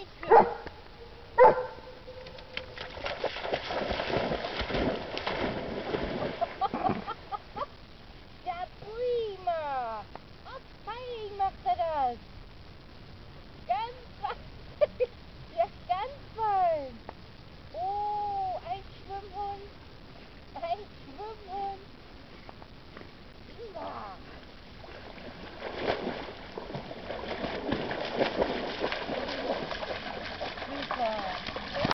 It's good.